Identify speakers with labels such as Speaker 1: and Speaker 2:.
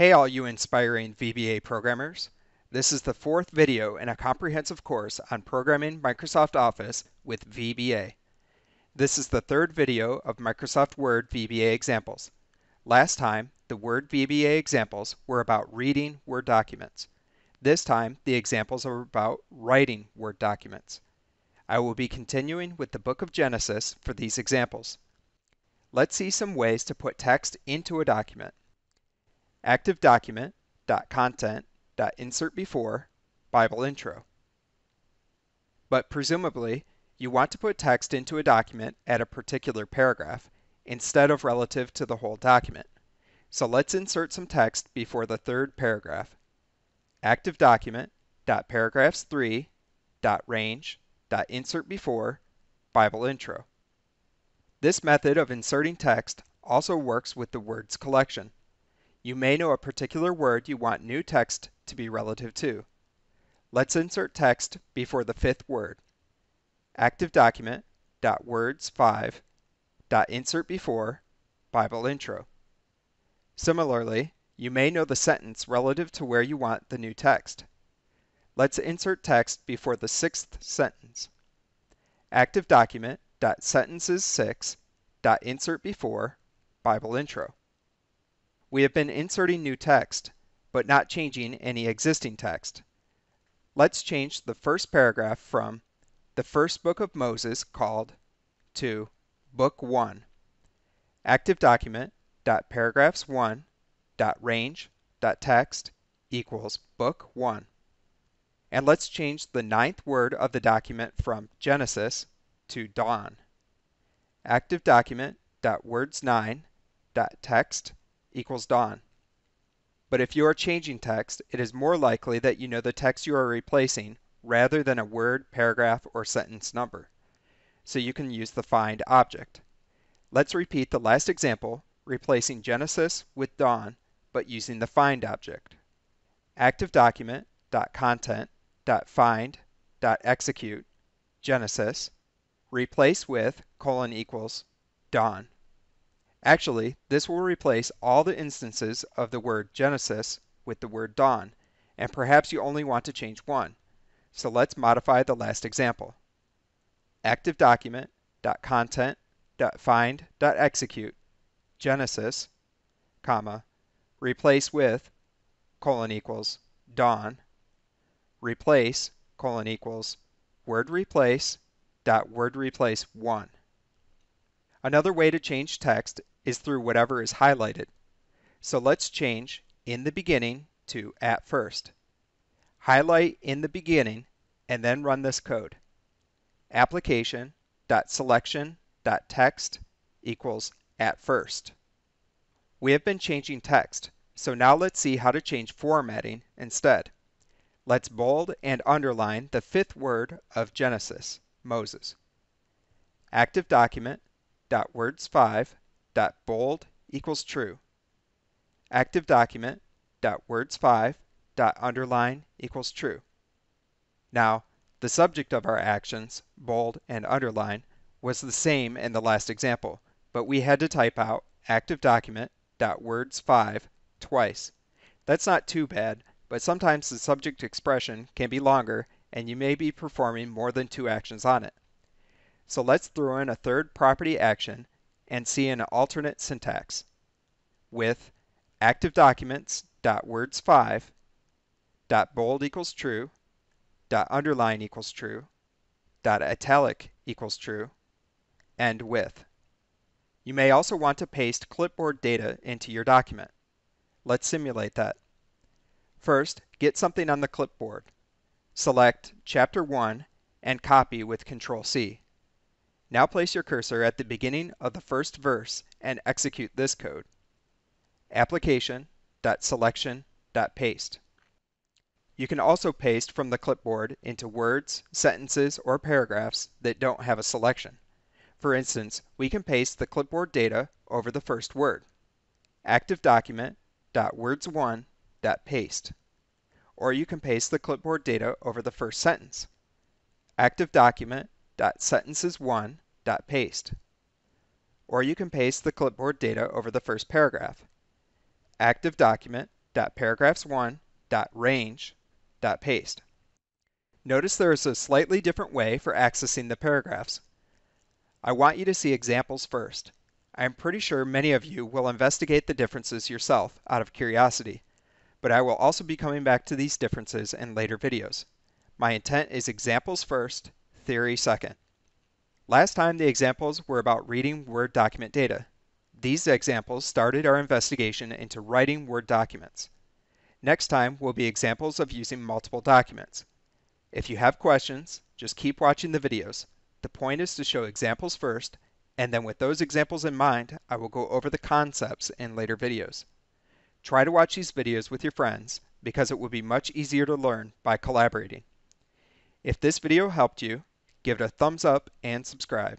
Speaker 1: Hey all you inspiring VBA programmers. This is the fourth video in a comprehensive course on programming Microsoft Office with VBA. This is the third video of Microsoft Word VBA examples. Last time, the Word VBA examples were about reading Word documents. This time, the examples are about writing Word documents. I will be continuing with the book of Genesis for these examples. Let's see some ways to put text into a document. Active document content insert before Bible intro. But presumably, you want to put text into a document at a particular paragraph instead of relative to the whole document. So let's insert some text before the third paragraph. Active document paragraphs 3 range insert before Bible intro. This method of inserting text also works with the words collection. You may know a particular word you want new text to be relative to. Let's insert text before the fifth word. Active document words 5 insert before Bible intro. Similarly, you may know the sentence relative to where you want the new text. Let's insert text before the sixth sentence. Active document sentences 6 insert before Bible intro. We have been inserting new text, but not changing any existing text. Let's change the first paragraph from the first book of Moses called to book 1. Active document paragraphs 1 range text equals book 1. And let's change the ninth word of the document from Genesis to dawn. Active document words 9 text equals dawn. But if you are changing text, it is more likely that you know the text you are replacing rather than a word, paragraph, or sentence number. So you can use the find object. Let's repeat the last example, replacing Genesis with dawn, but using the find object. Active document content find execute Genesis replace with colon equals dawn. Actually, this will replace all the instances of the word Genesis with the word dawn, and perhaps you only want to change one. So let's modify the last example. Active document content find execute Genesis, comma, replace with colon equals dawn, replace colon equals word replace dot word replace one. Another way to change text is through whatever is highlighted. So let's change in the beginning to at first. Highlight in the beginning and then run this code. Application.selection.text equals at first. We have been changing text, so now let's see how to change formatting instead. Let's bold and underline the fifth word of Genesis, Moses. ActiveDocument.words5 bold equals true. Active document dot words 5 dot underline equals true. Now, the subject of our actions, bold and underline, was the same in the last example, but we had to type out active document dot words 5 twice. That's not too bad, but sometimes the subject expression can be longer and you may be performing more than two actions on it. So let's throw in a third property action and see an alternate syntax with active documents dot words 5 dot bold equals true dot underline equals true dot italic equals true and with. You may also want to paste clipboard data into your document. Let's simulate that. First, get something on the clipboard. Select Chapter 1 and copy with Control C. Now place your cursor at the beginning of the first verse and execute this code. Application.selection.paste. You can also paste from the clipboard into words, sentences, or paragraphs that don't have a selection. For instance, we can paste the clipboard data over the first word. Active document.words1.paste. Or you can paste the clipboard data over the first sentence. Active document sentences1.paste. Or you can paste the clipboard data over the first paragraph. Active document paragraphs1.range.paste. Notice there is a slightly different way for accessing the paragraphs. I want you to see examples first. I am pretty sure many of you will investigate the differences yourself out of curiosity, but I will also be coming back to these differences in later videos. My intent is examples first, theory second. Last time the examples were about reading Word document data. These examples started our investigation into writing Word documents. Next time will be examples of using multiple documents. If you have questions, just keep watching the videos. The point is to show examples first, and then with those examples in mind, I will go over the concepts in later videos. Try to watch these videos with your friends because it will be much easier to learn by collaborating. If this video helped you, give it a thumbs up and subscribe.